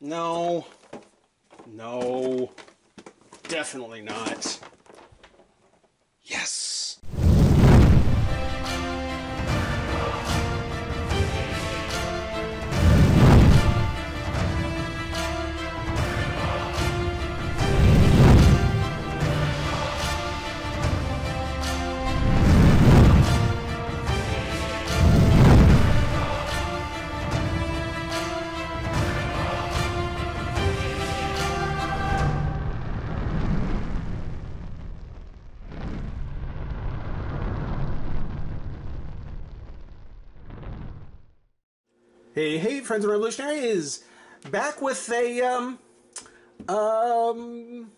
No. No. Definitely not. Yes. Hey, hey, friends of revolutionaries! Back with a um, um,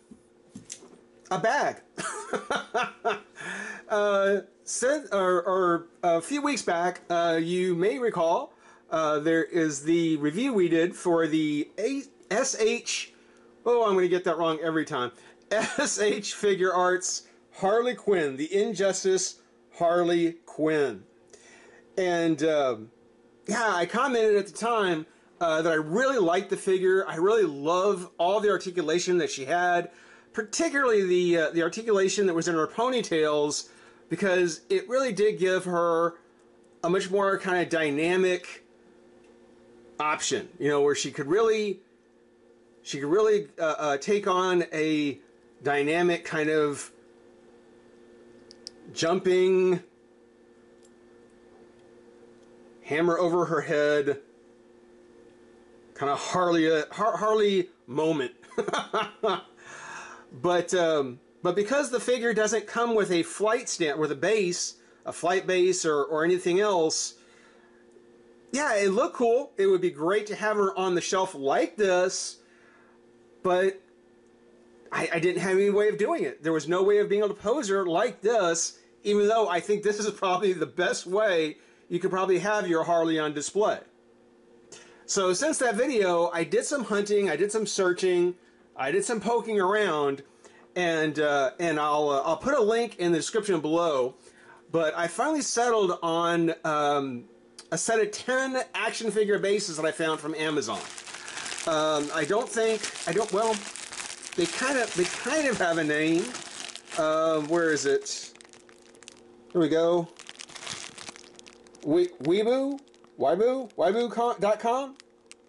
a bag. uh, or, or a few weeks back, uh, you may recall, uh, there is the review we did for the A- SH. Oh, I'm going to get that wrong every time. SH Figuarts Harley Quinn, the Injustice Harley Quinn, and. Um, yeah, I commented at the time uh, that I really liked the figure. I really love all the articulation that she had, particularly the uh, the articulation that was in her ponytails, because it really did give her a much more kind of dynamic option. You know, where she could really she could really uh, uh take on a dynamic kind of jumping hammer over her head, kind of Harley uh, Har- Harley moment. but um, but because the figure doesn't come with a flight stand with a base, a flight base or, or anything else, yeah, it looked cool. It would be great to have her on the shelf like this, but I, I didn't have any way of doing it. There was no way of being able to pose her like this, even though I think this is probably the best way you could probably have your Harley on display. So since that video, I did some hunting, I did some searching, I did some poking around, and uh, and I'll uh, I'll put a link in the description below. But I finally settled on um, a set of ten action figure bases that I found from Amazon. Um, I don't think I don't well, they kind of they kind of have a name. Uh, where is it? Here we go. We, Weeboo? Weibo? Weibo.com?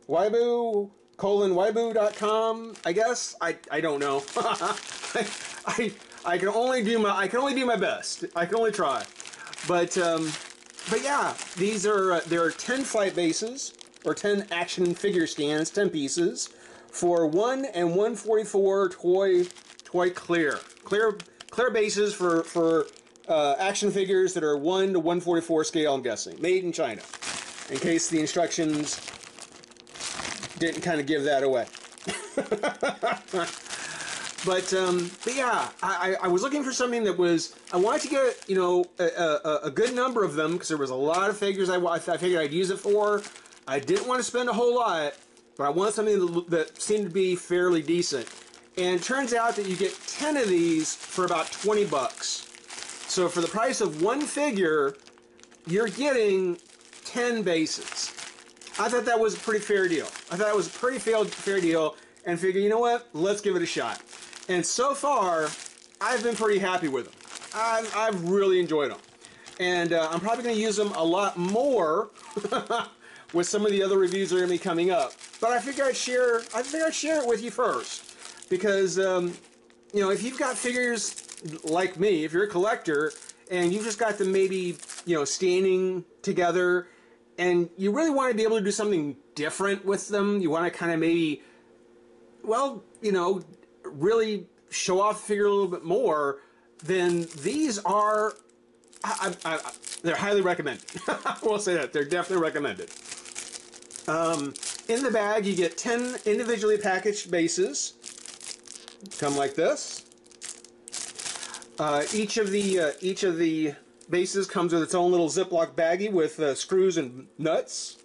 Weibo colon Weibo.com, I guess? I, I don't know. I, I, I can only do my I can only do my best. I can only try. But um, but yeah, these are uh, there are 10 flight bases or 10 action figure stands, 10 pieces for 1 and 144 toy toy clear. Clear clear bases for for uh, action figures that are 1 to 144 scale, I'm guessing. Made in China. In case the instructions didn't kind of give that away. but, um, but yeah, I, I was looking for something that was, I wanted to get, you know, a, a, a good number of them because there was a lot of figures I, I figured I'd use it for. I didn't want to spend a whole lot, but I wanted something that, seemed to be fairly decent. And turns out that you get 10 of these for about 20 bucks. So for the price of one figure, you're getting 10 bases. I thought that was a pretty fair deal. I thought it was a pretty fair, deal and figure, you know what? Let's give it a shot. And so far, I've been pretty happy with them. I've, I've really enjoyed them. And uh, I'm probably going to use them a lot more with some of the other reviews that are going to be coming up. But I figure I'd share, I figure I'd share it with you first. Because, um, you know, if you've got figures like me, if you're a collector and you've just got them maybe, you know, standing together and you really want to be able to do something different with them, you want to kind of maybe, well, you know, really show off the figure a little bit more, then these are, I, I, I, they're highly recommended. we'll say that. They're definitely recommended. Um, in the bag, you get 10 individually packaged bases. Come like this. Uh, each of the uh, each of the bases comes with its own little Ziploc baggie with uh, screws and nuts,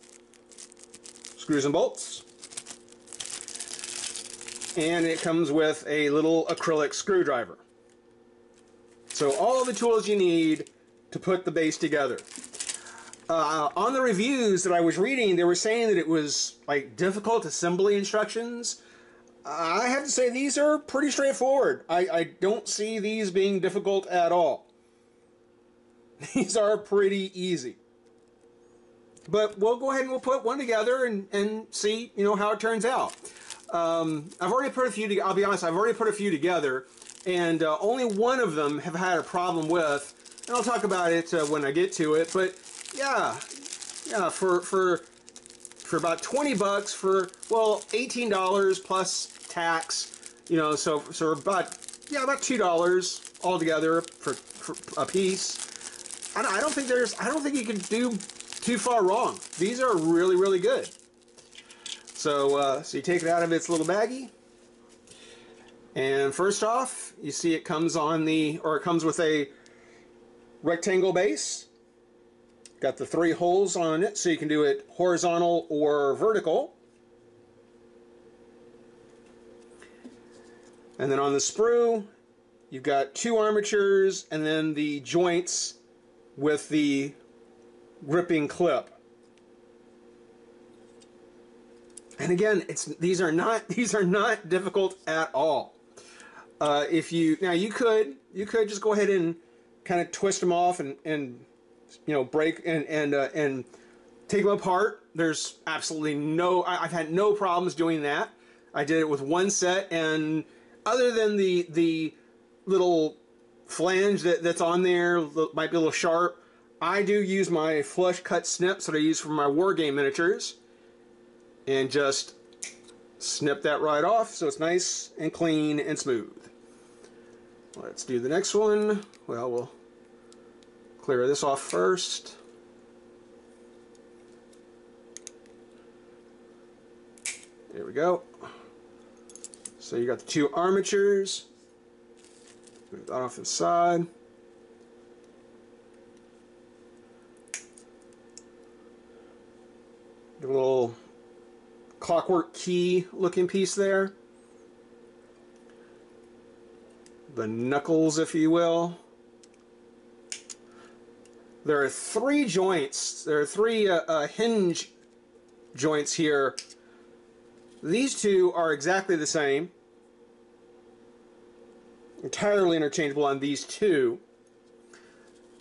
screws and bolts, and it comes with a little acrylic screwdriver. So all the tools you need to put the base together. uh, on the reviews that I was reading, they were saying that it was like difficult assembly instructions. I have to say these are pretty straightforward. I, I don't see these being difficult at all. These are pretty easy. But we'll go ahead and we'll put one together and, and see, you know, how it turns out. Um, I've already put a few, I'll be honest, I've already put a few together, and uh, only one of them have had a problem with, and I'll talk about it uh, when I get to it, but yeah, yeah, for, for, for about 20 bucks for, well, $18 plus tax, you know, so, so about, yeah, about $2 altogether for, for a piece. I don't, I don't think there's, I don't think you can do too far wrong. These are really, really good. So, uh, so you take it out of its little baggie. And first off, you see it comes on the, or it comes with a rectangle base. Got the three holes on it, so you can do it horizontal or vertical. And then on the sprue, you've got two armatures and then the joints with the gripping clip. And again, it's these are not these are not difficult at all. Uh, if you now you could you could just go ahead and kind of twist them off and and you know break and and uh, and take them apart. There's absolutely no I, I've had no problems doing that. I did it with one set, and other than the the little flange that, that's on there might be a little sharp. I do use my flush cut snips that I use for my war game miniatures and just snip that right off so it's nice and clean and smooth. Let's do the next one. Well, we'll clear this off first. There we go. So you got the two armatures. Move that off to the little clockwork key looking piece there. The knuckles, if you will. There are three joints. There are three uh, uh, hinge joints here. These two are exactly the same. Entirely interchangeable on these two.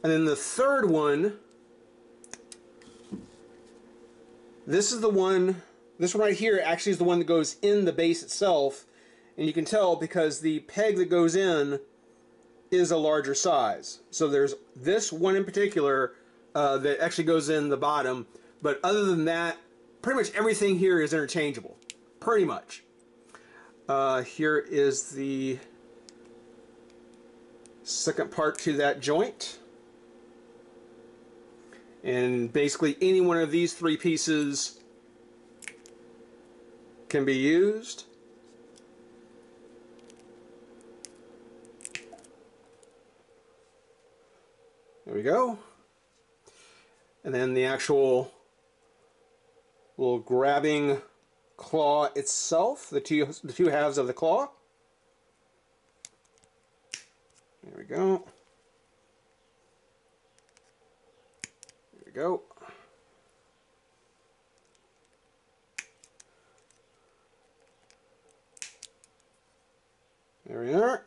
And then the third one This is the one, this one right here actually is the one that goes in the base itself. And you can tell because the peg that goes in is a larger size. So there's this one in particular uh, that actually goes in the bottom. But other than that, pretty much everything here is interchangeable. Pretty much. Uh, here is the second part to that joint. And basically any one of these three pieces can be used. There we go. And then the actual little grabbing claw itself, the two, the two halves of the claw. There we go. There we go. There we are.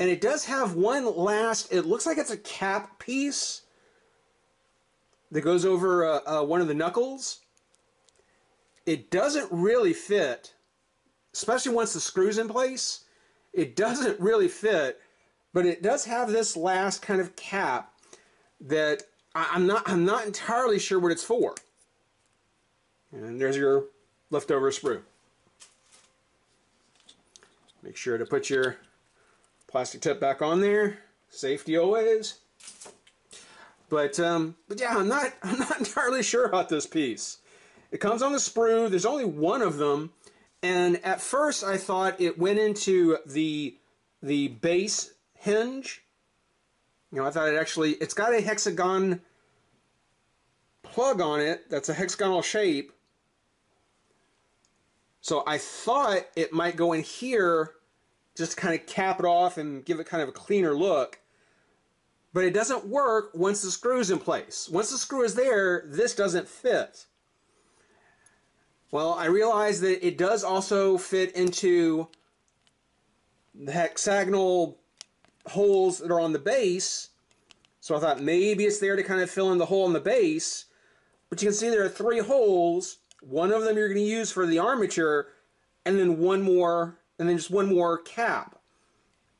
And it does have one last, it looks like it's a cap piece that goes over uh, uh, one of the knuckles. It doesn't really fit, especially once the screw's in place. It doesn't really fit, but it does have this last kind of cap that I'm not I'm not entirely sure what it's for. And there's your leftover sprue. Make sure to put your plastic tip back on there. Safety always. But um, but yeah, I'm not I'm not entirely sure about this piece. It comes on the sprue. There's only one of them, and at first I thought it went into the the base hinge you know, I thought it actually, it's got a hexagon plug on it that's a hexagonal shape. So I thought it might go in here just kind of cap it off and give it kind of a cleaner look. but it doesn't work once the screw is in place. Once the screw is there, this doesn't fit. Well, I realize that it does also fit into the hexagonal holes that are on the base. So I thought maybe it's there to kind of fill in the hole in the base. But you can see there are three holes. One of them you're going to use for the armature, and then one more, and then just one more cap.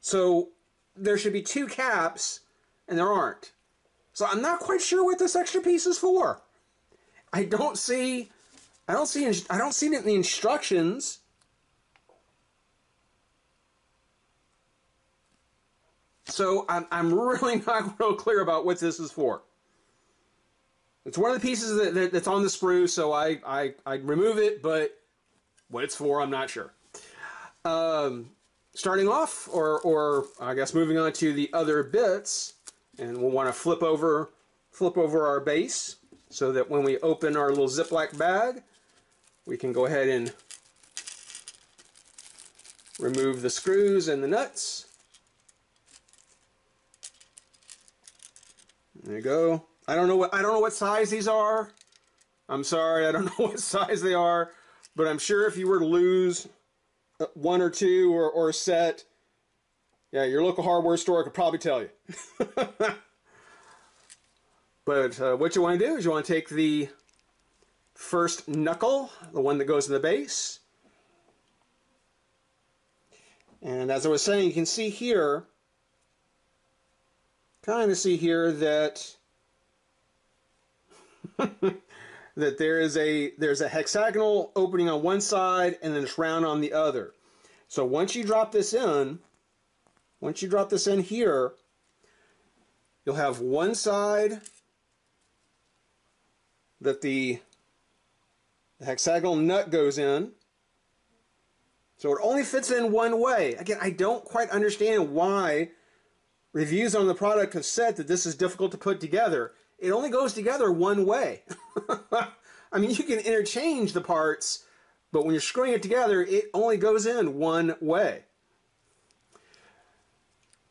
So there should be two caps, and there aren't. So I'm not quite sure what this extra piece is for. I don't see, I don't see, I don't see it in the instructions. So I'm, I'm really not real clear about what this is for. It's one of the pieces that, that, that's on the sprue, so I, I, I remove it, but what it's for, I'm not sure. Um, starting off, or, or I guess moving on to the other bits, and we'll want to flip over, flip over our base so that when we open our little Ziploc bag, we can go ahead and remove the screws and the nuts. There you go. I don't know what I don't know what size these are. I'm sorry, I don't know what size they are, but I'm sure if you were to lose uh, one or two or, or a set, yeah, your local hardware store could probably tell you. but uh, what you want to do is you want to take the first knuckle, the one that goes in the base, and as I was saying, you can see here kind of see here that that there is a there's a hexagonal opening on one side and then it's round on the other. So once you drop this in, once you drop this in here, you'll have one side that the, the hexagonal nut goes in. So it only fits in one way. Again, I don't quite understand why Reviews on the product have said that this is difficult to put together. It only goes together one way. I mean, you can interchange the parts, but when you're screwing it together, it only goes in one way.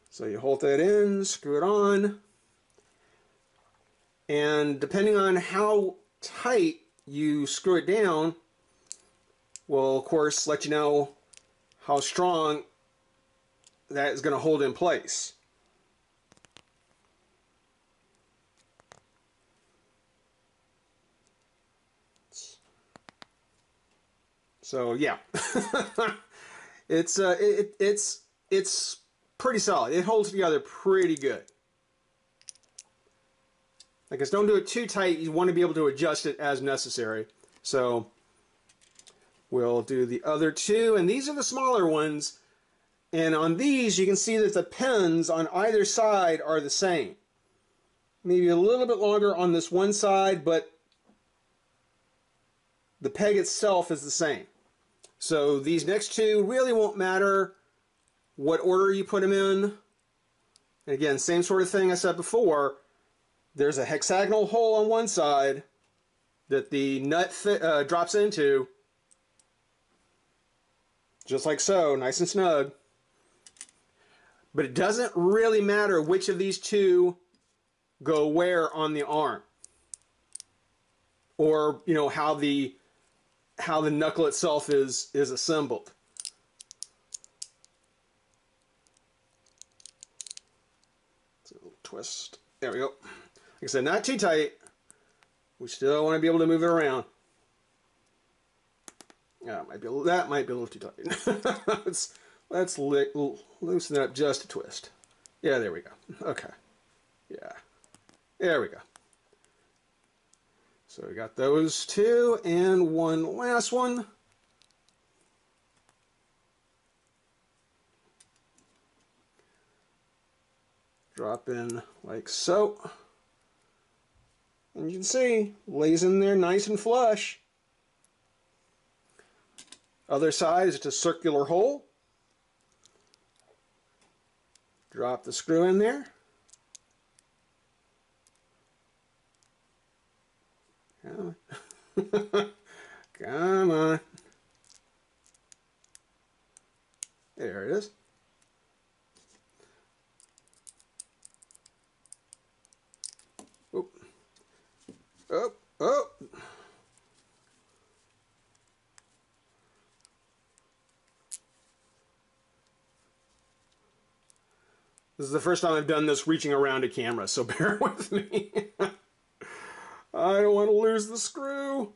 So you hold that in, screw it on, and depending on how tight you screw it down, will of course let you know how strong that is going to hold in place. So yeah, it's uh, it, it's it's pretty solid. It holds together pretty good. I guess don't do it too tight. You want to be able to adjust it as necessary. So we'll do the other two, and these are the smaller ones. And on these, you can see that the pins on either side are the same. Maybe a little bit longer on this one side, but the peg itself is the same. So these next two really won't matter what order you put them in. And again, same sort of thing I said before. There's a hexagonal hole on one side that the nut uh, drops into. Just like so, nice and snug. But it doesn't really matter which of these two go where on the arm. Or, you know, how the how the knuckle itself is, is assembled. Twist. There we go. Like I said, not too tight. We still want to be able to move it around. Yeah, might be a, that might be a little too tight. let's let's li loosen it up just a twist. Yeah, there we go. Okay. Yeah. There we go. So we got those two and one last one. Drop in like so. And you can see, lays in there nice and flush. Other side is just a circular hole. Drop the screw in there. Come on. Come on. There it is. Up, up. This is the first time I've done this reaching around a camera, so bear with me. I don't want to lose the screw.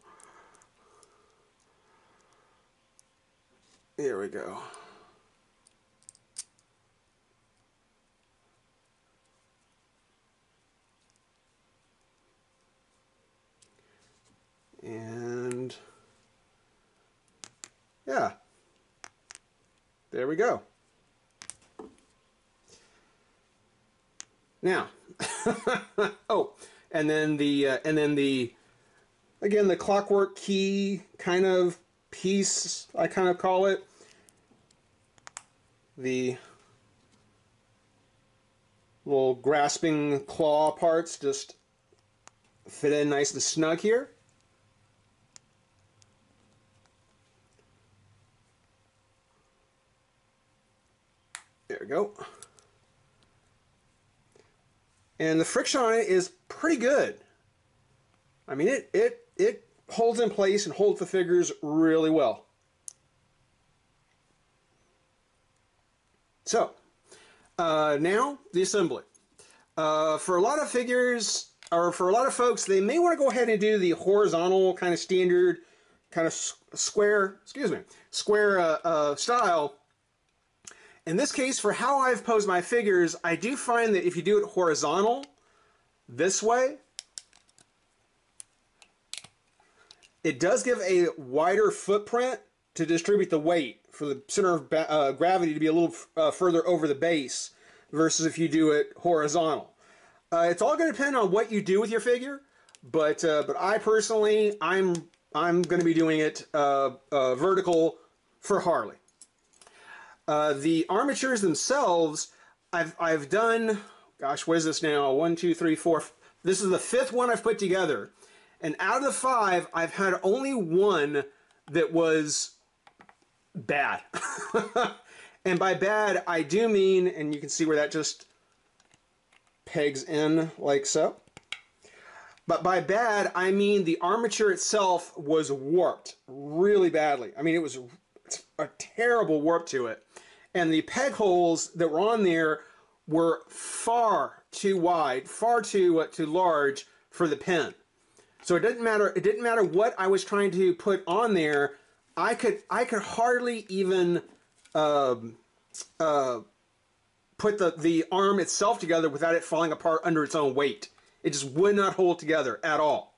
There we go. There we go. Now, oh, and then the uh, and then the again the clockwork key kind of piece I kind of call it the little grasping claw parts just fit in nice and snug here. There we go. And the friction on it is pretty good. I mean, it, it, it holds in place and holds the figures really well. So, uh, now the assembly. Uh, for a lot of figures, or for a lot of folks, they may want to go ahead and do the horizontal kind of standard, kind of square, excuse me, square uh, uh style in this case, for how I've posed my figures, I do find that if you do it horizontal, this way, it does give a wider footprint to distribute the weight for the center of uh, gravity to be a little uh, further over the base versus if you do it horizontal. Uh, it's all going to depend on what you do with your figure, but uh, but I personally I'm I'm going to be doing it uh, uh, vertical for Harley. Uh, the armatures themselves, I've, I've done, gosh, what is this now? One, two, three, four. This is the fifth one I've put together. And out of the five, I've had only one that was bad. and by bad, I do mean, and you can see where that just pegs in like so. But by bad, I mean the armature itself was warped really badly. I mean, it was a terrible warp to it and the peg holes that were on there were far too wide, far too uh, too large for the pen. So it didn't matter. It didn't matter what I was trying to put on there. I could I could hardly even um, uh, put the the arm itself together without it falling apart under its own weight. It just would not hold together at all.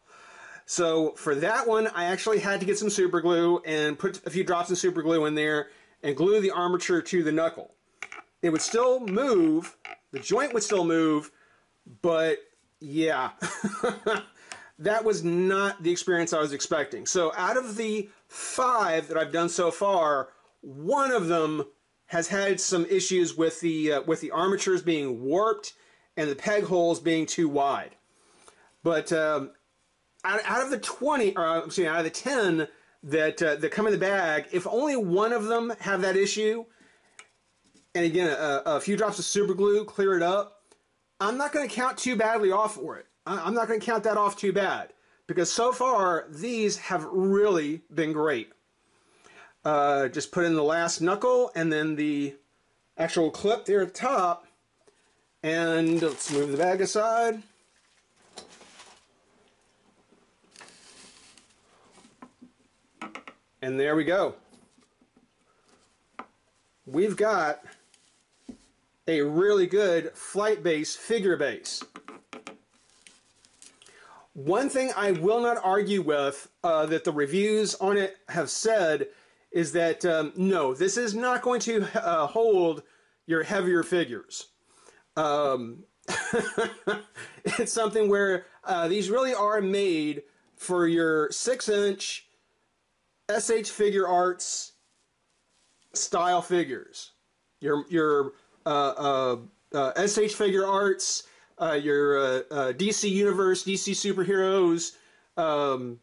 So for that one, I actually had to get some super glue and put a few drops of super glue in there and glue the armature to the knuckle. It would still move, the joint would still move, but yeah, that was not the experience I was expecting. So out of the five that I've done so far, one of them has had some issues with the uh, with the armatures being warped and the peg holes being too wide. But um, out, out, of the 20, or I'm saying out of the 10 that uh, that come in the bag, if only one of them have that issue, and again, a, a few drops of super glue clear it up, I'm not going to count too badly off for it. I'm not going to count that off too bad because so far these have really been great. Uh, just put in the last knuckle and then the actual clip there at the top. And let's move the bag aside. And there we go. We've got a really good flight base figure base. One thing I will not argue with uh, that the reviews on it have said is that um, no, this is not going to uh, hold your heavier figures. Um, it's something where uh, these really are made for your six inch SH Figuarts style figures. Your your uh, uh, uh, SH Figuarts, uh, your uh, uh, DC Universe, DC superheroes. Um,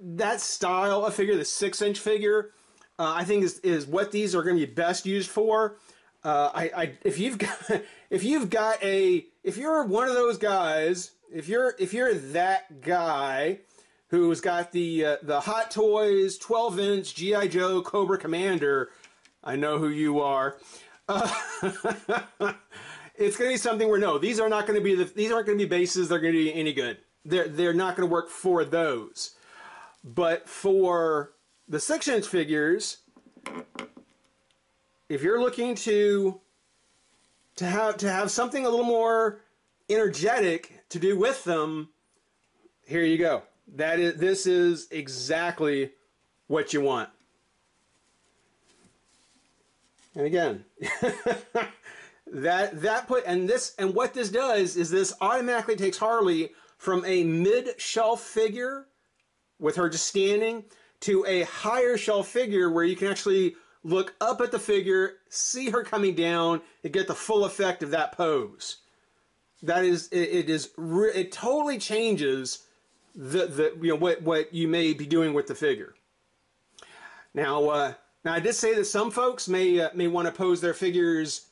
that style of figure, the six inch figure, I think is is what these are going to be best used for. I, I if you've got if you've got a if you're one of those guys, if you're if you're that guy who's got the uh, the Hot Toys 12 inch GI Joe Cobra Commander. I know who you are. Uh, it's going to be something where no, these are not going to be the these aren't going to be bases. They're going to be any good. They're they're not going to work for those. But for the six inch figures, if you're looking to to have to have something a little more energetic to do with them, here you go. That is this is exactly what you want. And again, that that put and this and what this does is this automatically takes Harley from a mid shelf figure with her just standing to a higher shelf figure where you can actually look up at the figure, see her coming down, and get the full effect of that pose. That is, it, it is, it totally changes the the you know what what you may be doing with the figure. Now, uh, now I did say that some folks may uh, may want to pose their figures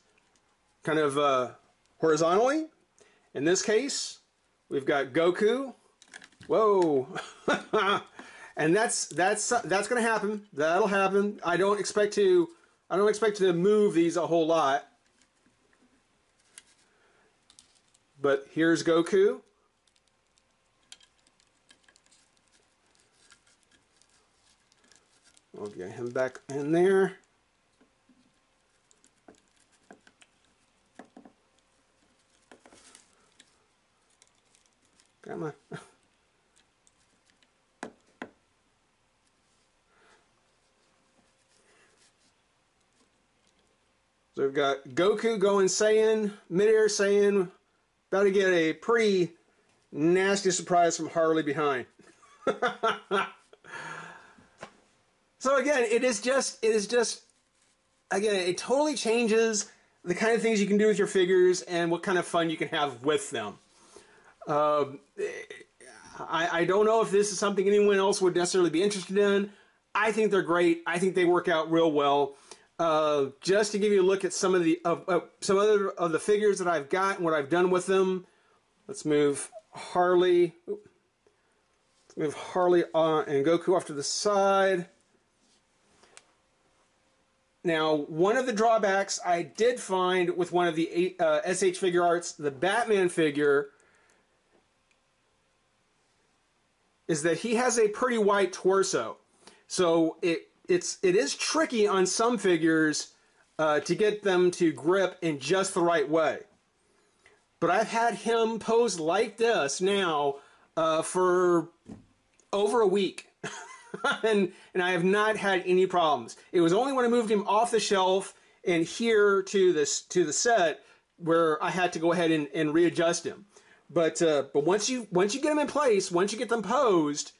kind of uh, horizontally. In this case, we've got Goku. Whoa. and that's that's that's going to happen. That'll happen. I don't expect to I don't expect to move these a whole lot. But here's Goku. We'll get him back in there. Come on. So we've got Goku going Saiyan, midair Saiyan, about to get a pretty nasty surprise from Harley behind. so again, it is just, it is just, again, it totally changes the kind of things you can do with your figures and what kind of fun you can have with them. Um, I, I don't know if this is something anyone else would necessarily be interested in. I think they're great. I think they work out real well. Uh, just to give you a look at some of the of, uh, some other of the figures that I've got and what I've done with them. Let's move Harley. Let's move Harley on and Goku off to the side. Now, one of the drawbacks I did find with one of the uh, SH Figuarts, the Batman figure, is that he has a pretty white torso. So it it's it is tricky on some figures uh, to get them to grip in just the right way. But I've had him pose like this now uh, for over a week. and, and I have not had any problems. It was only when I moved him off the shelf and here to this to the set where I had to go ahead and, and readjust him. But uh, but once you once you get them in place, once you get them posed,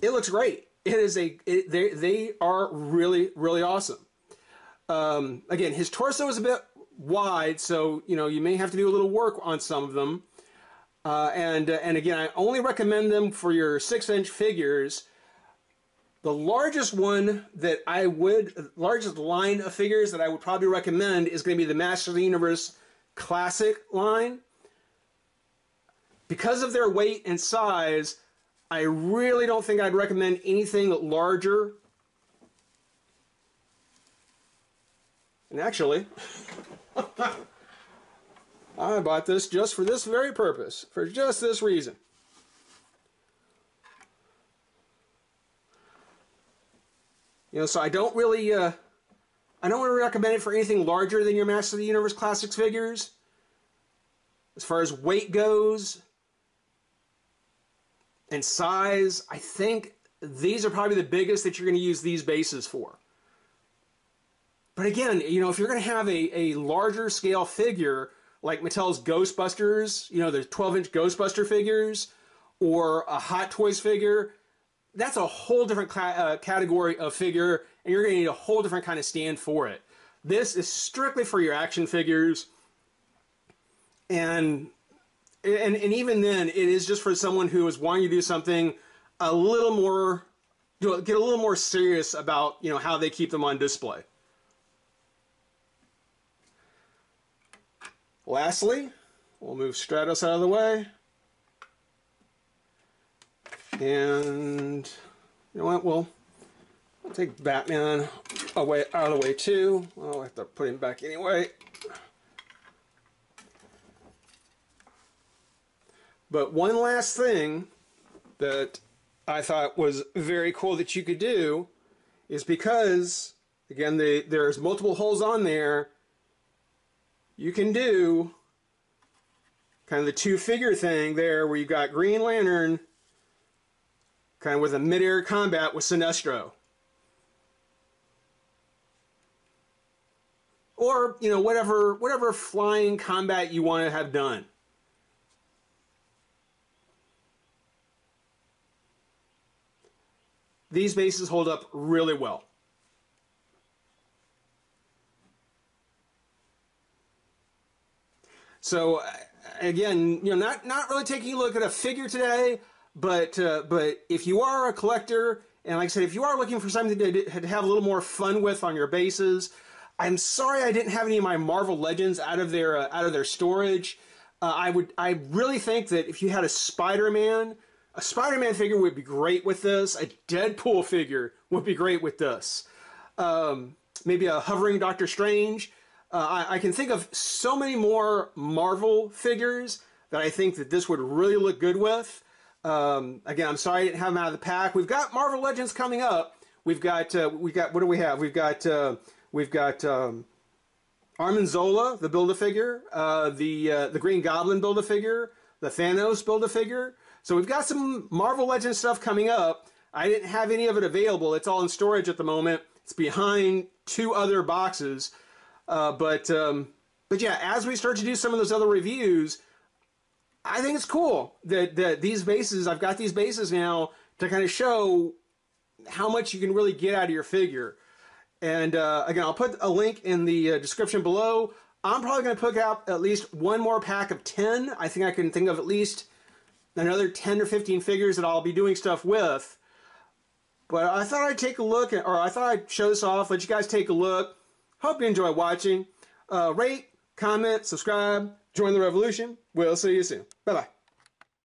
it looks great. It is a it, they they are really really awesome. Um, again, his torso is a bit wide, so you know you may have to do a little work on some of them. Uh, and uh, and again, I only recommend them for your six inch figures. The largest one that I would, largest line of figures that I would probably recommend is going to be the Master of the Universe Classic line because of their weight and size, I really don't think I'd recommend anything larger. And actually, I bought this just for this very purpose, for just this reason. You know, so I don't really, uh, I don't really recommend it for anything larger than your Master of the Universe Classics figures. As far as weight goes, and size, I think these are probably the biggest that you're going to use these bases for. But again, you know, if you're going to have a, a larger scale figure like Mattel's Ghostbusters, you know, the 12 inch Ghostbuster figures, or a Hot Toys figure, that's a whole different uh, category of figure, and you're going to need a whole different kind of stand for it. This is strictly for your action figures, and and, and even then, it is just for someone who is wanting to do something a little more, you know, get a little more serious about, you know, how they keep them on display. Lastly, we'll move Stratos out of the way. And you know what? We'll, take Batman away out of the way too. I'll have to put him back anyway. But one last thing that I thought was very cool that you could do is because, again, the, there's multiple holes on there, you can do kind of the two figure thing there where you've got Green Lantern kind of with a mid-air combat with Sinestro. Or, you know, whatever whatever flying combat you want to have done. These bases hold up really well. So again, you know, not not really taking a look at a figure today, but uh, but if you are a collector, and like I said, if you are looking for something to, to have a little more fun with on your bases, I'm sorry I didn't have any of my Marvel Legends out of their uh, out of their storage. Uh, I would I really think that if you had a Spider-Man, a Spider-Man figure would be great with this. A Deadpool figure would be great with this. Um, maybe a hovering Doctor Strange. Uh, I, I, can think of so many more Marvel figures that I think that this would really look good with. Um, again, I'm sorry I didn't have them out of the pack. We've got Marvel Legends coming up. We've got uh, we got what do we have? We've got uh, we've got um, Arnim Zola, the build a figure, uh, the uh, the Green Goblin build a figure, the Thanos build a figure. So we've got some Marvel Legends stuff coming up. I didn't have any of it available. It's all in storage at the moment. It's behind two other boxes. Uh, but um, but yeah, as we start to do some of those other reviews, I think it's cool that, that these bases, I've got these bases now to kind of show how much you can really get out of your figure. And uh, again, I'll put a link in the uh, description below. I'm probably going to pick out at least one more pack of 10. I think I can think of at least another 10 or 15 figures that I'll be doing stuff with. But I thought I'd take a look, at, or I thought I'd show this off, let you guys take a look. Hope you enjoy watching. Uh, rate, comment, subscribe, join the revolution. We'll see you soon. Bye bye.